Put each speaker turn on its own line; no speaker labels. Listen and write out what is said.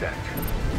set.